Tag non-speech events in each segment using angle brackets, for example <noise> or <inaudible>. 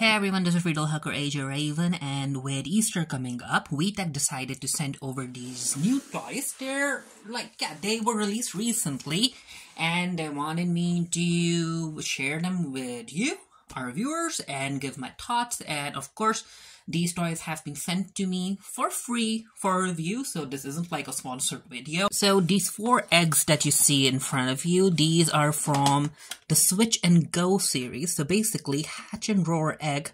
Hey everyone, this is Riddle Hacker AJ Raven, and with Easter coming up, VTech decided to send over these new toys. They're like, yeah, they were released recently, and they wanted me to share them with you, our viewers, and give my thoughts. And of course, these toys have been sent to me for free for review, so this isn't like a sponsored video. So these four eggs that you see in front of you, these are from the Switch and Go series. So basically, Hatch and Roar egg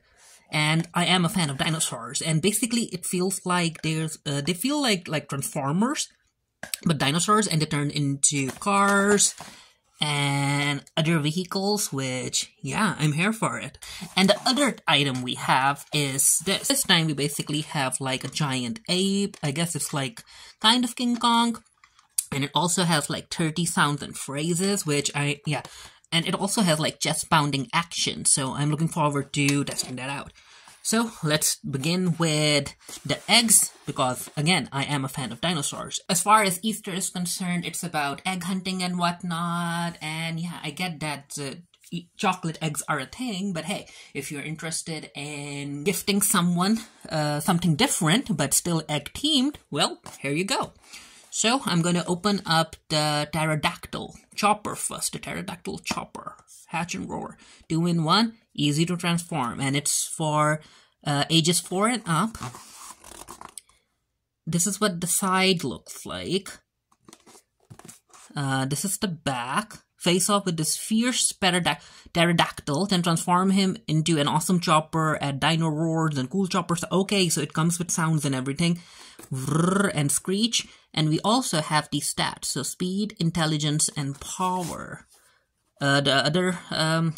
and I am a fan of dinosaurs. And basically, it feels like there's uh, they feel like like Transformers, but dinosaurs, and they turn into cars and other vehicles, which, yeah, I'm here for it. And the other item we have is this. This time we basically have like a giant ape. I guess it's like kind of King Kong. And it also has like 30 sounds and phrases, which I, yeah. And it also has like chest pounding action, so I'm looking forward to testing that out. So let's begin with the eggs because again, I am a fan of dinosaurs. As far as Easter is concerned, it's about egg hunting and whatnot. And yeah, I get that uh, chocolate eggs are a thing, but hey, if you're interested in gifting someone uh, something different but still egg themed, well, here you go. So I'm gonna open up the pterodactyl chopper first, the pterodactyl chopper, hatch and roar, two in one, easy to transform, and it's for uh, ages 4 and up. This is what the side looks like. Uh, this is the back. Face off with this fierce pterodactyl, then transform him into an awesome chopper at dino roars and cool choppers. Okay, so it comes with sounds and everything. and screech. And we also have the stats. So speed, intelligence, and power. Uh, the other um,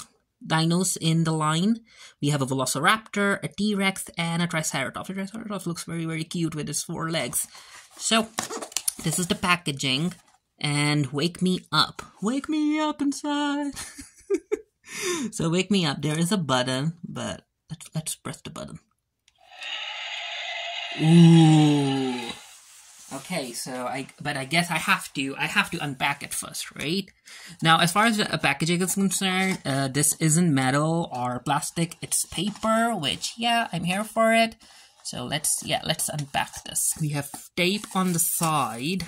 dinos in the line. We have a Velociraptor, a T-Rex, and a Triceratops. The Triceratops looks very, very cute with its four legs. So, this is the packaging. And wake me up. Wake me up inside. <laughs> so wake me up. There is a button, but let's, let's press the button. Ooh. Okay, so I, but I guess I have to, I have to unpack it first, right? Now, as far as the packaging is concerned, uh, this isn't metal or plastic, it's paper, which, yeah, I'm here for it. So let's, yeah, let's unpack this. We have tape on the side.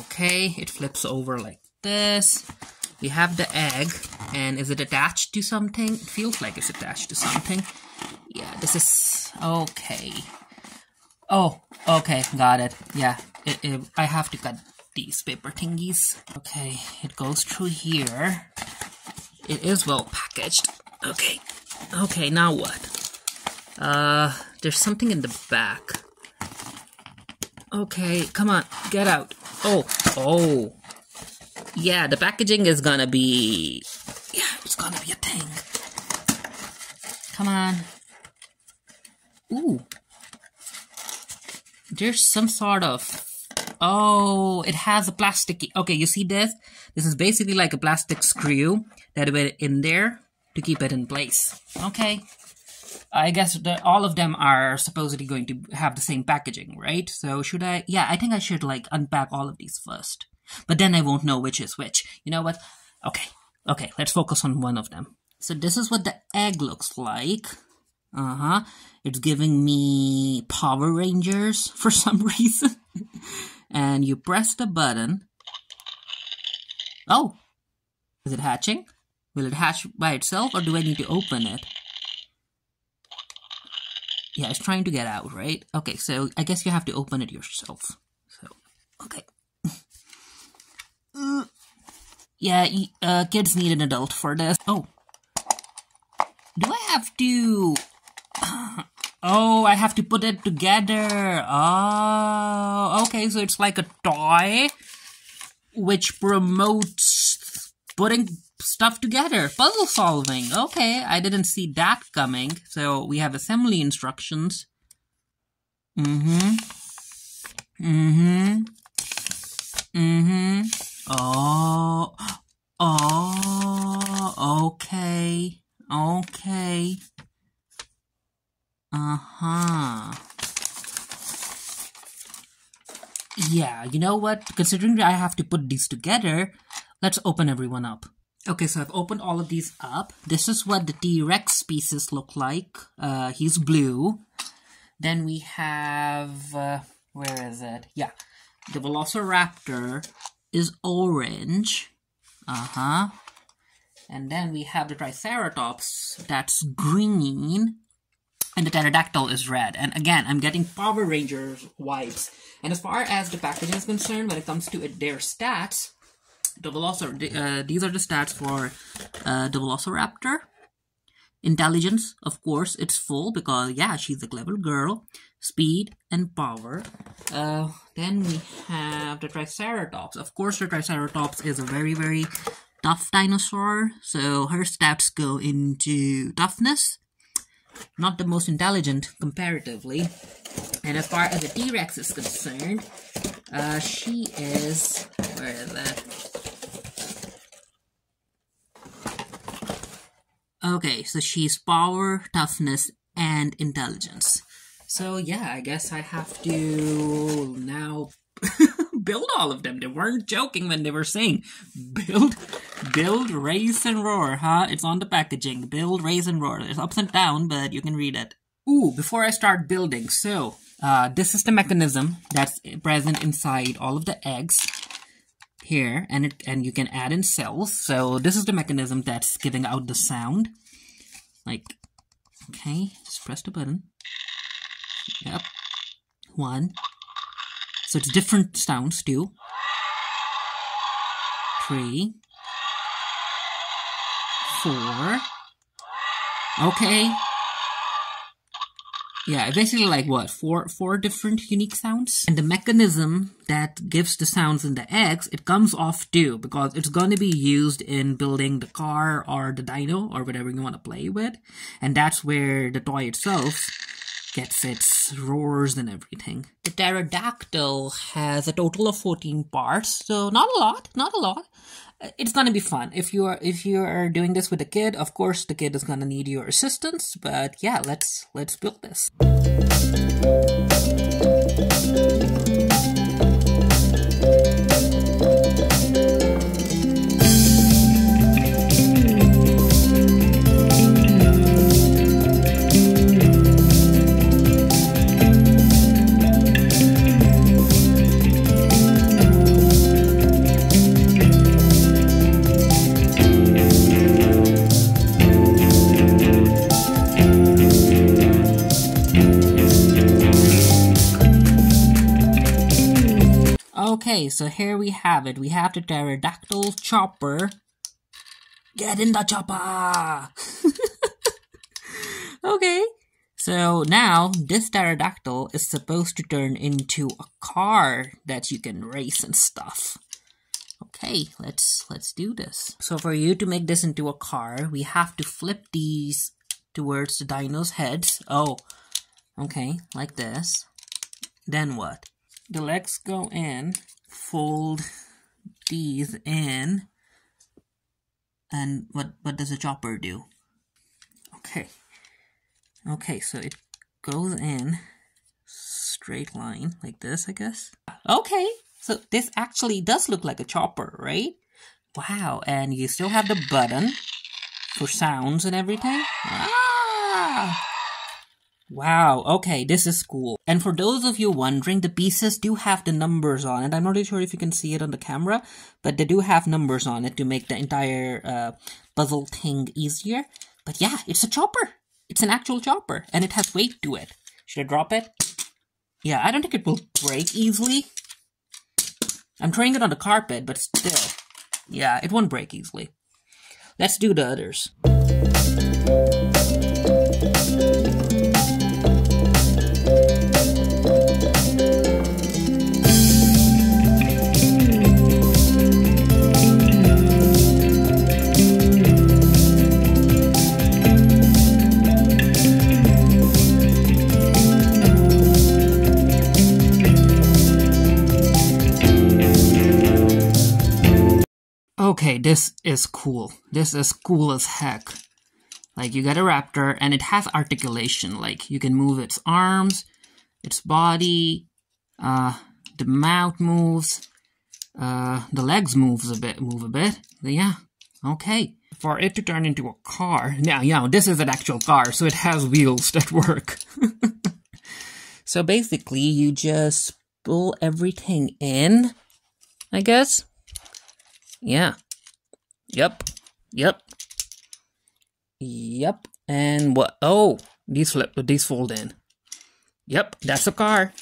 Okay, it flips over like this. We have the egg, and is it attached to something? It feels like it's attached to something. Yeah, this is, okay. Oh, okay, got it. Yeah, it, it, I have to cut these paper thingies. Okay, it goes through here. It is well packaged. Okay, okay, now what? Uh, there's something in the back. Okay, come on, get out. Oh, oh. Yeah, the packaging is gonna be... Yeah, it's gonna be a thing. Come on. Ooh, there's some sort of oh it has a plastic okay you see this this is basically like a plastic screw that went in there to keep it in place okay I guess that all of them are supposedly going to have the same packaging, right? So should I? Yeah, I think I should like unpack all of these first. But then I won't know which is which. You know what? Okay, okay, let's focus on one of them. So this is what the egg looks like. Uh-huh. It's giving me Power Rangers <laughs> for some reason. and you press the button. Oh! Is it hatching? Will it hatch by itself or do I need to open it? Yeah, it's trying to get out, right? Okay, so I guess you have to open it yourself. So, okay. <laughs> yeah, uh, kids need an adult for this. Oh. Do I have to Oh, I have to put it together. Oh, okay, so it's like a toy which promotes putting stuff together, puzzle solving. Okay, I didn't see that coming. So we have assembly instructions. Mm-hmm. Mm-hmm. Mm-hmm. Oh. Oh, okay. Okay. Uh-huh. Yeah, you know what? Considering I have to put these together, let's open everyone up. Okay, so I've opened all of these up. This is what the T-Rex pieces look like. Uh, he's blue. Then we have, uh, where is it? Yeah, the Velociraptor is orange. Uh-huh. And then we have the Triceratops that's green. And the pterodactyl is red. And again, I'm getting Power Rangers vibes. And as far as the packaging is concerned, when it comes to their stats, the Velocir uh, these are the stats for uh, the Velociraptor. Intelligence, of course, it's full because, yeah, she's a clever girl. Speed and power. Uh, then we have the Triceratops. Of course, the Triceratops is a very, very tough dinosaur, so her stats go into toughness. Not the most intelligent comparatively. And as far as the T-Rex is concerned, uh, she is... Where is that? Okay, so she's power, toughness, and intelligence. So yeah, I guess I have to all of them. They weren't joking when they were saying build, build, raise, and roar, huh? It's on the packaging. Build, raise, and roar. It's ups and down, but you can read it. Ooh, before I start building, so uh, this is the mechanism that's present inside all of the eggs here and it and you can add in cells so this is the mechanism that's giving out the sound like okay just press the button yep one so it's different sounds too three. Four. Okay. Yeah, basically like what? Four four different unique sounds, and the mechanism that gives the sounds in the eggs it comes off too because it's going to be used in building the car or the dino or whatever you want to play with, and that's where the toy itself gets its roars and everything. The pterodactyl has a total of 14 parts, so not a lot, not a lot. Uh, it's gonna be fun. If you are if you are doing this with a kid, of course the kid is gonna need your assistance, but yeah, let's let's build this. So here we have it. We have the pterodactyl chopper. Get in the chopper! <laughs> okay, so now this pterodactyl is supposed to turn into a car that you can race and stuff. Okay, let's let's do this. So for you to make this into a car, we have to flip these towards the dino's heads. Oh, okay, like this. Then what? the legs go in, fold these in, and what, what does a chopper do? Okay. Okay, so it goes in straight line like this, I guess. Okay, so this actually does look like a chopper, right? Wow, and you still have the button for sounds and everything. Ah! Wow, okay, this is cool. And for those of you wondering, the pieces do have the numbers on it. I'm not really sure if you can see it on the camera, but they do have numbers on it to make the entire uh, puzzle thing easier. But yeah, it's a chopper. It's an actual chopper, and it has weight to it. Should I drop it? Yeah, I don't think it will break easily. I'm trying it on the carpet, but still. Yeah, it won't break easily. Let's do the others. Okay, this is cool. This is cool as heck. Like, you get a raptor, and it has articulation. Like, you can move its arms, its body, uh, the mouth moves, uh, the legs moves a bit, move a bit. Yeah, Okay. For it to turn into a car. Now, you know, this is an actual car, so it has wheels that work. <laughs> so basically, you just pull everything in, I guess. Yeah. Yep. Yep. Yep. And what? Oh, these flip, these fold in. Yep, that's a car.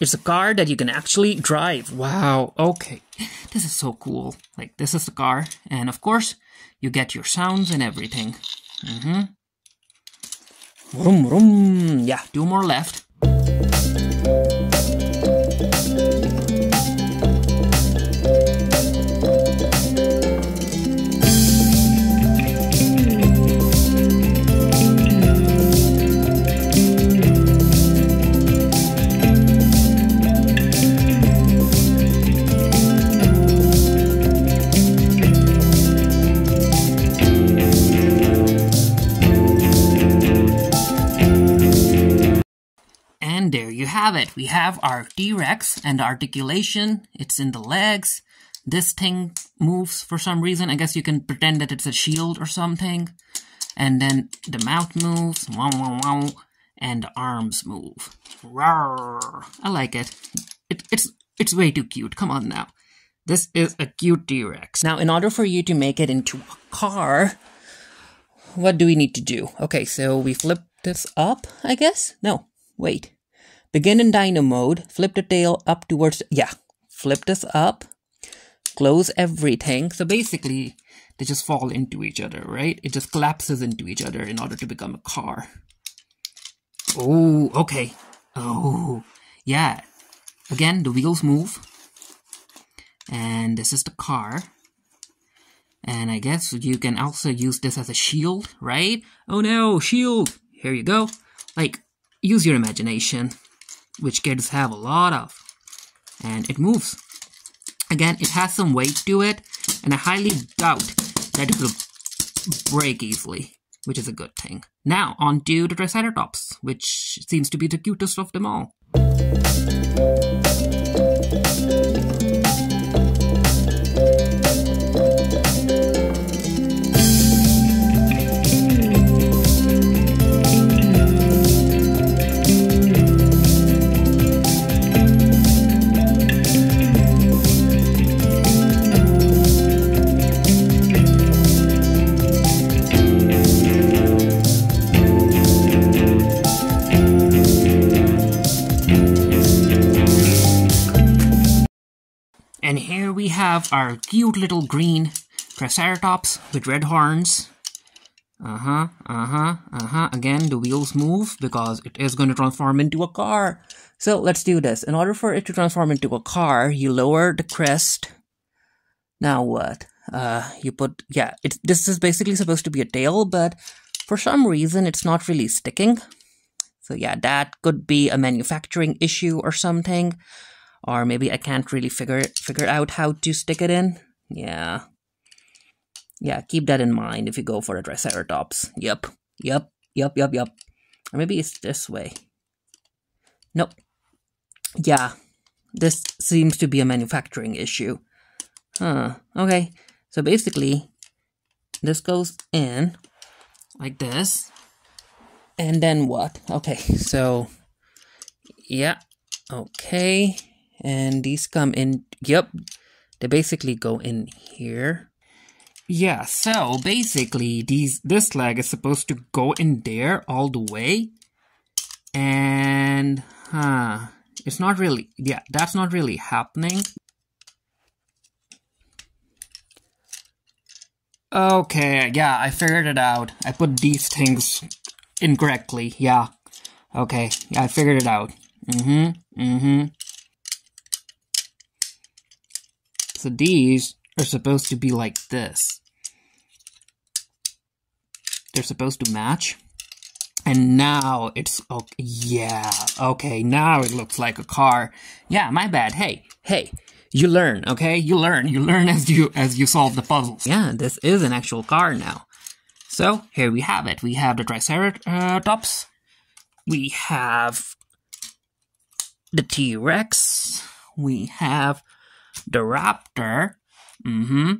It's a car that you can actually drive. Wow. Okay. <laughs> This is so cool. Like, this is the car. And of course, you get your sounds and everything. Mm-hmm. Vroom, vroom. Yeah, two more left. Have it. We have our T-Rex and articulation. It's in the legs. This thing moves for some reason. I guess you can pretend that it's a shield or something. And then the mouth moves. Wow, wow, wow. And arms move. I like it. it. It's it's way too cute. Come on now. This is a cute T-Rex. Now, in order for you to make it into a car, what do we need to do? Okay, so we flip this up, I guess? No, wait. Begin in dino mode, flip the tail up towards, yeah, flip this up, close everything. So basically, they just fall into each other, right? It just collapses into each other in order to become a car. Oh, okay. Oh, yeah. Again, the wheels move. And this is the car. And I guess you can also use this as a shield, right? Oh no, shield! Here you go. Like, use your imagination, which kids have a lot of. And it moves. Again, it has some weight to it, and I highly doubt that it will break easily, which is a good thing. Now, on to the Triceratops, which seems to be the cutest of them all. And here we have our cute little green Triceratops with red horns. Uh-huh, uh-huh, uh-huh. Again, the wheels move because it is going to transform into a car. So let's do this. In order for it to transform into a car, you lower the crest. Now what? Uh, you put, yeah, it, this is basically supposed to be a tail, but for some reason it's not really sticking. So yeah, that could be a manufacturing issue or something or maybe I can't really figure figure out how to stick it in. Yeah. Yeah, keep that in mind if you go for a Triceratops. Yep, yep, yep, yep, yep. Or maybe it's this way. Nope. Yeah, this seems to be a manufacturing issue. Huh, okay. So basically, this goes in like this. And then what? Okay, so, yeah, okay and these come in yep they basically go in here. Yeah so basically these this leg is supposed to go in there all the way. And huh it's not really yeah that's not really happening. Okay yeah i figured it out. I put these things incorrectly yeah. Okay yeah i figured it out. Mm-hmm mm-hmm So these are supposed to be like this. They're supposed to match. And now it's, okay, yeah, okay, now it looks like a car. Yeah, my bad. Hey, hey, you learn, okay? You learn, you learn as you, as you solve the puzzles. Yeah, this is an actual car now. So, here we have it. We have the Triceratops. We have the T-Rex. We have the raptor. Mm-hmm.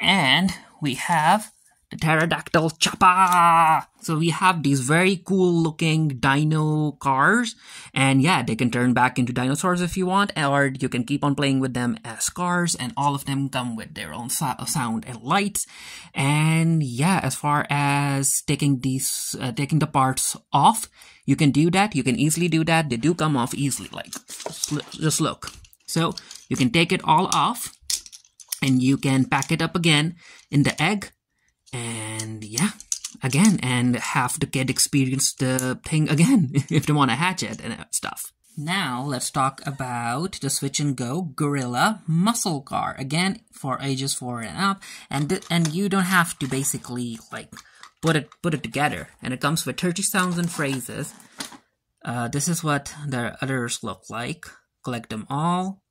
And we have the pterodactyl chopper. So we have these very cool looking dino cars. And yeah, they can turn back into dinosaurs if you want, or you can keep on playing with them as cars. And all of them come with their own so sound and lights. And yeah, as far as taking these, uh, taking the parts off, you can do that. You can easily do that. They do come off easily. Like, just look. So you can take it all off and you can pack it up again in the egg. And yeah again and have the kid experience the thing again <laughs> if they want to hatch it and stuff. Now let's talk about the switch and go gorilla muscle car. Again for ages 4 and up. And and you don't have to basically like put it put it together. And it comes with 30 sounds and phrases. Uh, this is what the others look like collect them all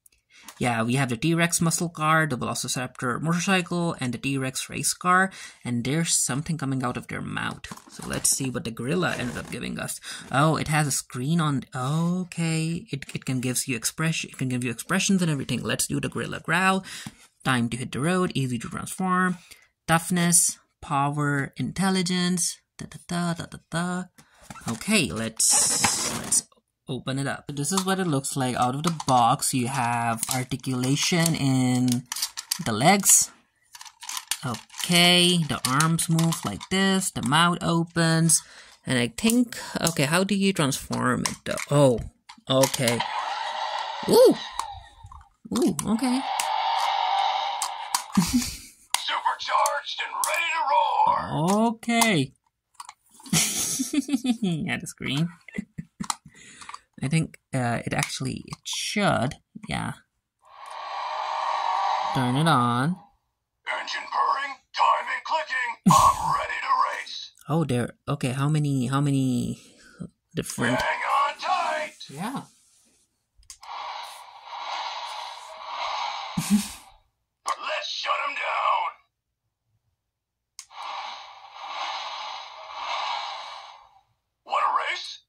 yeah, we have the T-Rex muscle car, the Velociraptor motorcycle, and the T-Rex race car, and there's something coming out of their mouth. So let's see what the gorilla ended up giving us. Oh, it has a screen on. Okay, it it can gives you expression. It can give you expressions and everything. Let's do the gorilla growl. Time to hit the road. Easy to transform. Toughness, power, intelligence. Da da da da da da. Okay, let's let's open it up. This is what it looks like out of the box. You have articulation in the legs. Okay, the arms move like this, the mouth opens, and I think, okay, how do you transform it though? Oh, okay. Ooh! Ooh, okay. <laughs> Supercharged and ready to roar! Okay. <laughs> yeah, the screen. <laughs> I think uh, it actually it should, yeah. Turn it on. Engine purring, timing clicking. I'm <laughs> ready to race. Oh, there. Okay, how many? How many different? Hang on tight. Yeah. Let's shut him down. Want a race?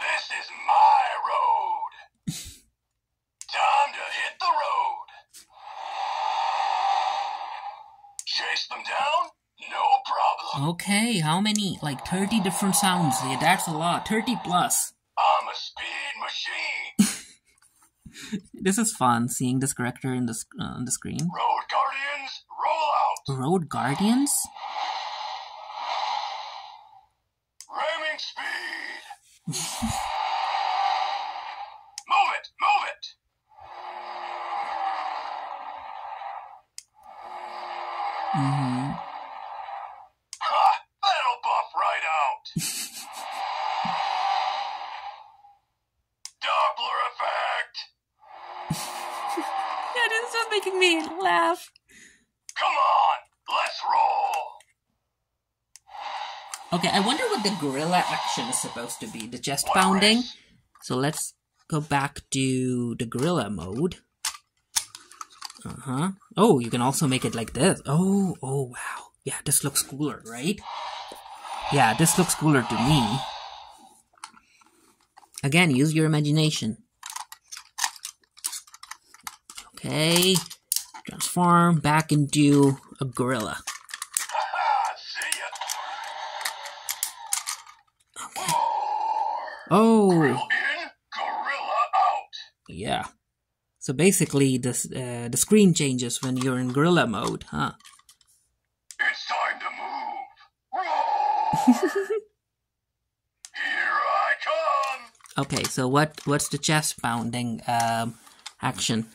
this is my road. Time to hit the road. Chase them down? No problem. Okay, how many? Like 30 different sounds. Yeah, that's a lot. 30 plus. I'm a speed machine. <laughs> This is fun, seeing this character in the, uh, on the screen. Road Guardians, roll out. Road Guardians? What the gorilla action is supposed to be. The chest pounding? So let's go back to the gorilla mode. Uh huh. Oh, you can also make it like this. Oh, oh, wow. Yeah, this looks cooler, right? Yeah, this looks cooler to me. Again, use your imagination. Okay. Transform back into a gorilla. Oh, In, gorilla out. yeah. So basically, the uh, the screen changes when you're in gorilla mode, huh? It's time to move. Roar. <laughs> Here I come. Okay, so what what's the chest pounding um, action?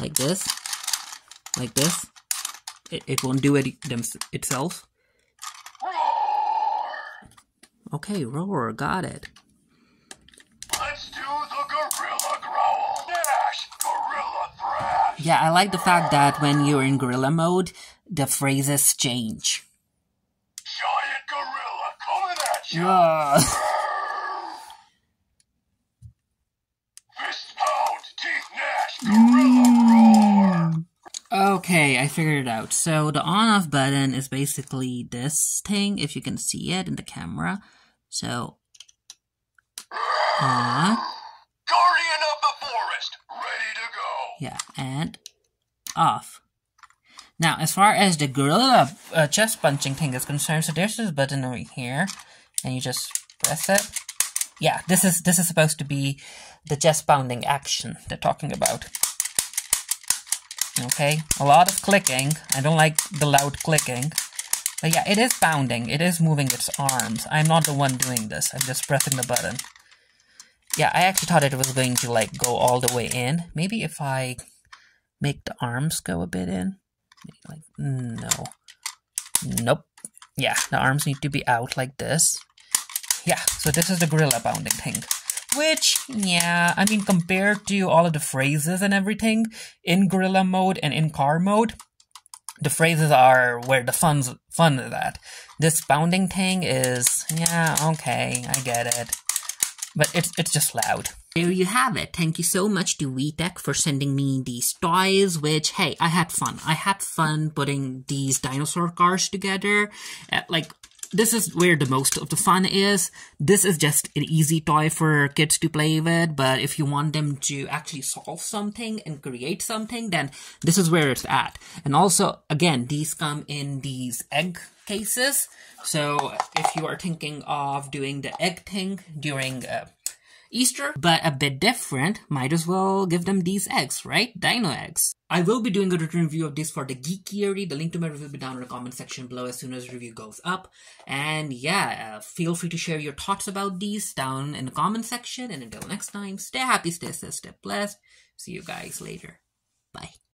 Like this? Like this? It, it won't do it them, itself? Roar. Okay, roar, got it. Let's do the gorilla growl. Dash, gorilla thrash. Yeah, I like the fact that when you're in gorilla mode, the phrases change. Giant gorilla coming at you. Yeah. <laughs> Fist pound, teeth gnash, gorilla roar. Okay, I figured it out. So the on-off button is basically this thing, if you can see it in the camera. So, on, yeah, and off. Now, as far as the gorilla uh, chest punching thing is concerned, so there's this button over here, and you just press it. Yeah, this is this is supposed to be the chest pounding action they're talking about. Okay, a lot of clicking. I don't like the loud clicking. But yeah, it is pounding. It is moving its arms. I'm not the one doing this. I'm just pressing the button. Yeah, I actually thought it was going to like go all the way in. Maybe if I make the arms go a bit in. Like, no. Nope. Yeah, the arms need to be out like this. Yeah, so this is the gorilla bounding thing. Which, yeah, I mean, compared to all of the phrases and everything in gorilla mode and in car mode, the phrases are where the fun's fun is at. This bounding thing is, yeah, okay, I get it. But it's it's just loud. There you have it. Thank you so much to VTech for sending me these toys, which, hey, I had fun. I had fun putting these dinosaur cars together. Uh, like, this is where the most of the fun is. This is just an easy toy for kids to play with, but if you want them to actually solve something and create something, then this is where it's at. And also, again, these come in these egg cases. So if you are thinking of doing the egg thing during uh, Easter, but a bit different, might as well give them these eggs, right? Dino eggs. I will be doing a return review of this for the Geekiary. The link to my review will be down in the comment section below as soon as the review goes up. And yeah, uh, feel free to share your thoughts about these down in the comment section. And until next time, stay happy, stay safe, stay blessed. See you guys later. Bye.